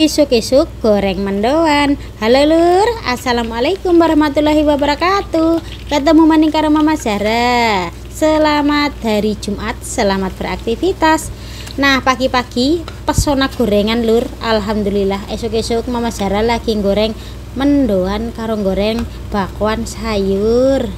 Isuk-isuk goreng mendoan. Halo lur Assalamualaikum warahmatullahi wabarakatuh. Ketemu maning karo Mama Zara Selamat hari Jumat Selamat beraktivitas. Nah pagi-pagi pesona gorengan lur. Alhamdulillah esok-esok Mama Zara lagi goreng mendoan karo goreng bakwan sayur.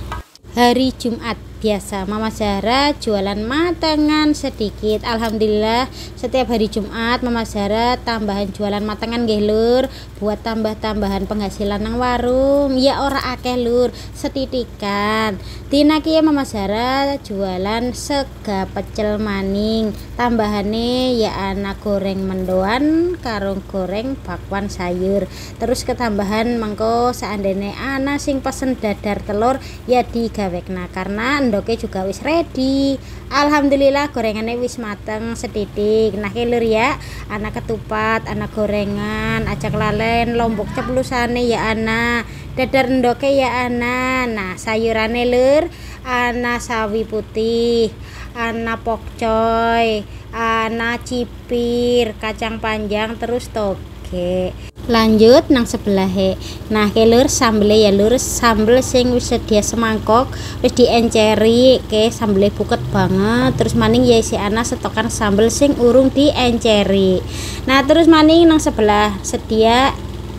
Hari Jumat biasa. Mama Zara jualan matangan sedikit. Alhamdulillah setiap hari Jumat Mama Zara tambahan jualan matangan nggih lur buat tambah-tambahan penghasilan nang warung. Ya ora akeh lur setitikan. Tina kia Mama Zara jualan sega pecel maning. Tambahane ya anak goreng mendoan karung goreng bakwan sayur. Terus ketambahan mengko seandainya anak sing pesen dadar telur ya digawekna. Karena endoke juga wis ready. Alhamdulillah gorengannya wis mateng sedidik nah lur ya anak ketupat anak gorengan acak lalen lombok ceplusane ya anak dadar endoke ya anak nah sayurannya lur anak sawi putih anak pokcoy anak cipir kacang panjang terus toge lanjut nang sebelah he nah ke lur sambel ya lur sambel sing wis sedia semangkok wis dienceri ke sambel buket banget. Terus maning ya si anak setokan sambel sing urung dienceri. Nah terus maning nang sebelah sedia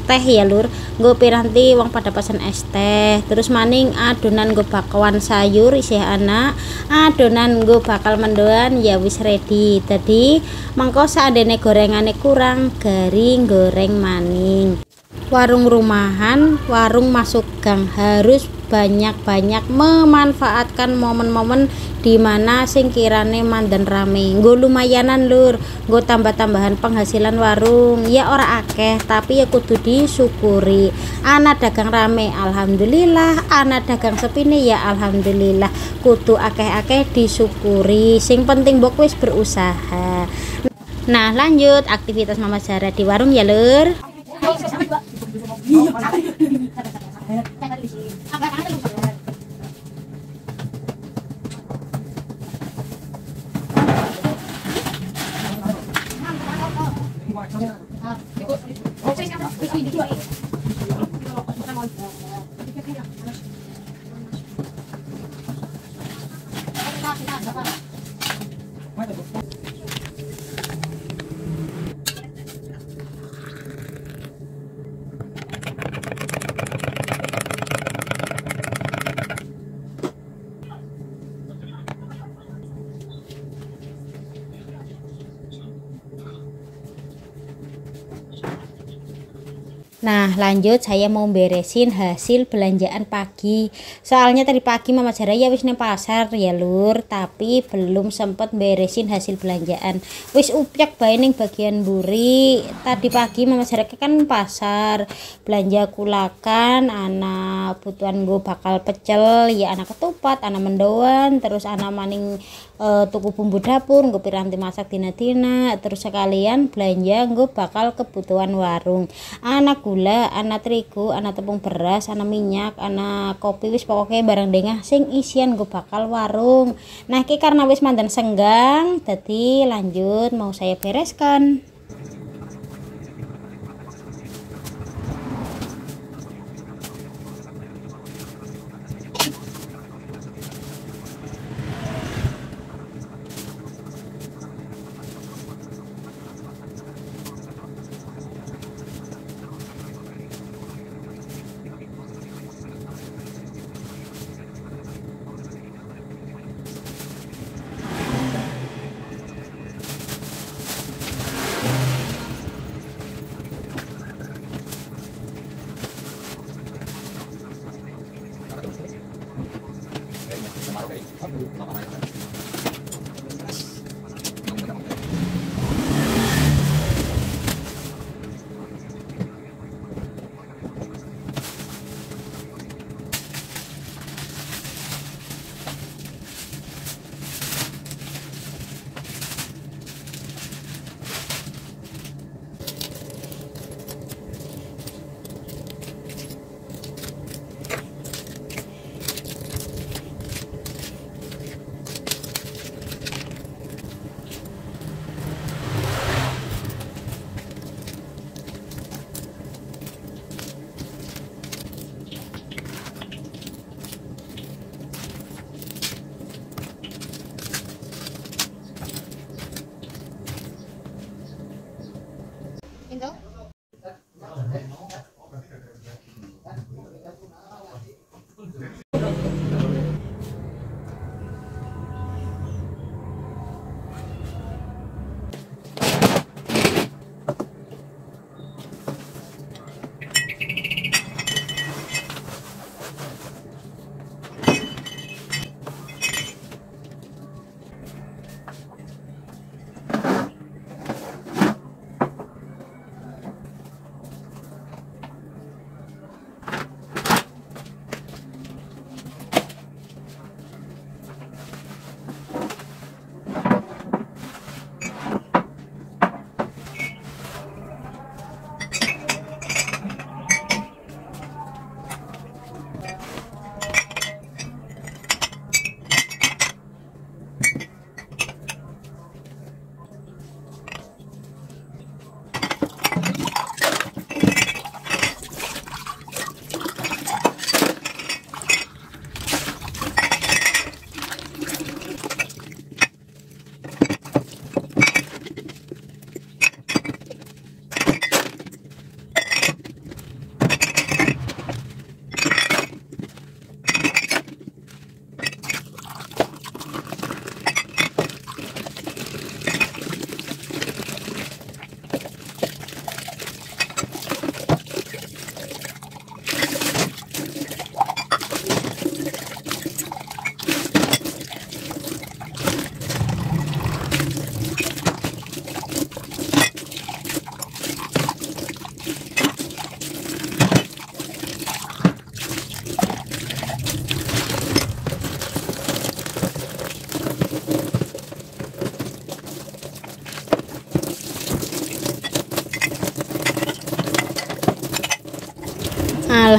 teh ya lur. Gue piranti wong pada pesen es teh. Terus maning adonan gue bakawan sayur isi anak. Adonan gue bakal mendoan ya wis ready. Tadi mangko seandainya gorengannya kurang garing goreng maning warung rumahan warung masuk gang. Harus banyak-banyak memanfaatkan momen-momen di mana sing kirane mandan rame. Gue lumayanan lur. Gue tambah-tambahan penghasilan warung. Ya ora akeh tapi ya kudu disyukuri. Anak dagang rame alhamdulillah. Anak dagang sepi nih ya alhamdulillah. Kudu akeh-akeh disyukuri. Sing penting bok wis berusaha. Nah lanjut aktivitas mama Zara di warung ya lur 你好大概好行他不要答应我我这下面我已经做一个三毛钱再看一下大吃大吃饭 Nah lanjut saya mau beresin hasil belanjaan pagi. Soalnya tadi pagi Mama Zara ya wis pasar ya lur. Tapi belum sempet beresin hasil belanjaan. Wis upyak bae bagian buri Tadi pagi Mama Zara kan pasar Belanja kulakan Anak butuhan gue bakal pecel Ya anak ketupat, anak mendoan Terus anak maning uh, tuku bumbu dapur Gue piranti masak tina-tina Terus sekalian belanja gue bakal kebutuhan warung. Anak gula anak terigu anak tepung beras anak minyak anak kopi wis pokoknya barang dengah sing isian gue bakal warung. Nah ki karena wis mandan senggang jadi lanjut mau saya bereskan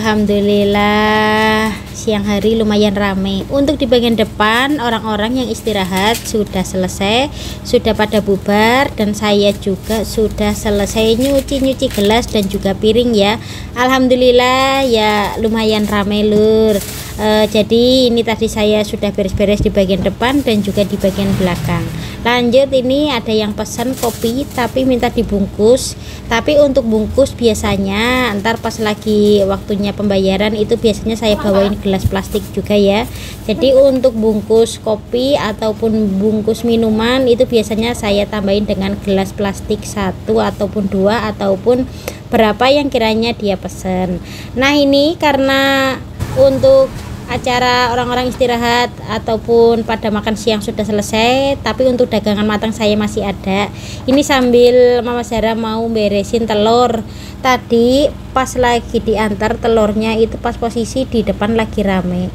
Alhamdulillah siang hari lumayan ramai untuk di bagian depan orang-orang yang istirahat sudah selesai sudah pada bubar dan saya juga sudah selesai nyuci-nyuci gelas dan juga piring ya. Alhamdulillah ya lumayan ramai lur. E, jadi ini tadi saya sudah beres-beres di bagian depan dan juga di bagian belakang lanjut ini ada yang pesan kopi tapi minta dibungkus. Tapi untuk bungkus biasanya ntar pas lagi waktunya pembayaran itu biasanya saya bawain gelas plastik juga ya. Jadi untuk bungkus kopi ataupun bungkus minuman itu biasanya saya tambahin dengan gelas plastik satu ataupun dua ataupun berapa yang kiranya dia pesen. Nah ini karena untuk acara orang-orang istirahat ataupun pada makan siang sudah selesai tapi untuk dagangan matang saya masih ada. Ini sambil Mama Zara mau beresin telur. Tadi pas lagi diantar telurnya itu pas posisi di depan lagi rame.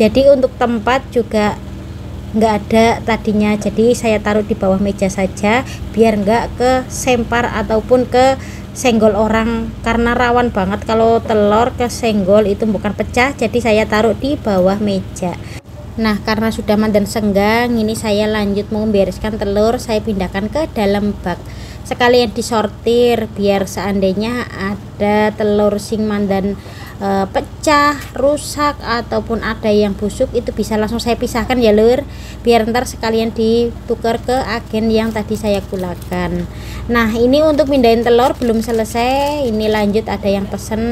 Jadi untuk tempat juga nggak ada tadinya jadi saya taruh di bawah meja saja biar nggak ke sempar ataupun ke senggol orang. Karena rawan banget kalau telur ke senggol itu bukan pecah jadi saya taruh di bawah meja. Nah karena sudah mandan senggang ini saya lanjut mau membereskan telur saya pindahkan ke dalam bak sekalian disortir biar seandainya ada telur sing mandan e, pecah, rusak ataupun ada yang busuk itu bisa langsung saya pisahkan ya lur. Biar ntar sekalian ditukar ke agen yang tadi saya gulakan nah ini untuk pindahin telur belum selesai. Ini lanjut ada yang pesen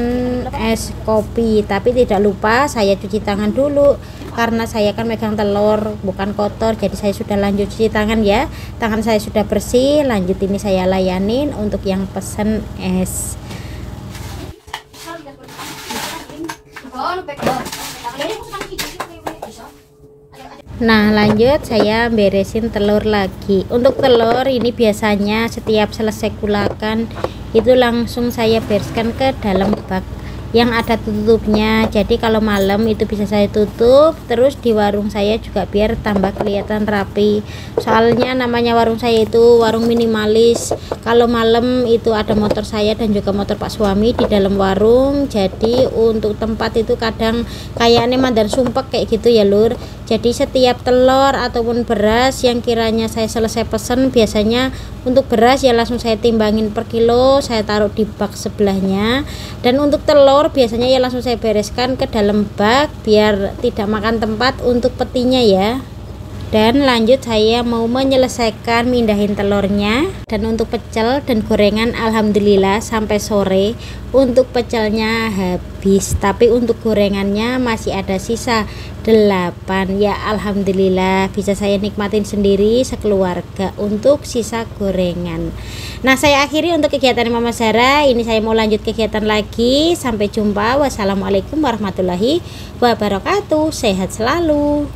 es kopi. Tapi tidak lupa saya cuci tangan dulu karena saya kan megang telur bukan kotor jadi saya sudah lanjut cuci tangan ya. Tangan saya sudah bersih lanjut ini saya layanin untuk yang pesen es. Nah lanjut saya beresin telur lagi. Untuk telur ini biasanya setiap selesai kulakan Itu langsung saya bereskan ke dalam bak yang ada tutupnya. Jadi kalau malam itu bisa saya tutup terus di warung saya juga biar tambah kelihatan rapi. Soalnya namanya warung saya itu warung minimalis. Kalau malam itu ada motor saya dan juga motor pak suami di dalam warung. Jadi untuk tempat itu kadang kayaknya mandan sumpek kayak gitu ya lur. Jadi setiap telur ataupun beras yang kiranya saya selesai pesen biasanya untuk beras ya langsung saya timbangin per kilo saya taruh di bak sebelahnya dan untuk telur biasanya ya langsung saya bereskan ke dalam bak biar tidak makan tempat untuk petinya ya dan lanjut saya mau menyelesaikan mindahin telurnya. Dan untuk pecel dan gorengan alhamdulillah sampai sore untuk pecelnya habis. Tapi untuk gorengannya masih ada sisa 8 ya alhamdulillah bisa saya nikmatin sendiri sekeluarga untuk sisa gorengan. Nah saya akhiri untuk kegiatan Mama Zara ini saya mau lanjut kegiatan lagi. Sampai jumpa. Wassalamualaikum warahmatullahi wabarakatuh. Sehat selalu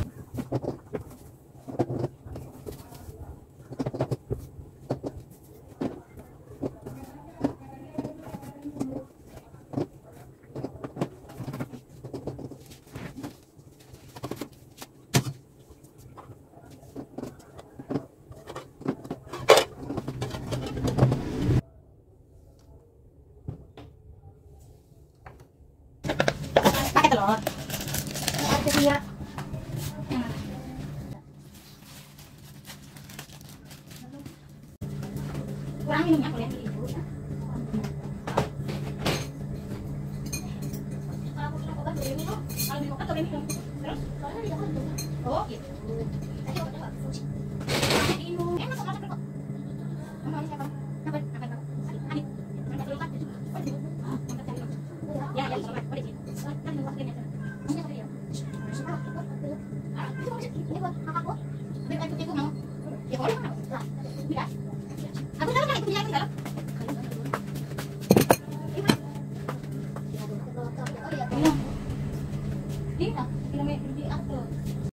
Kurangin mo niya kulit.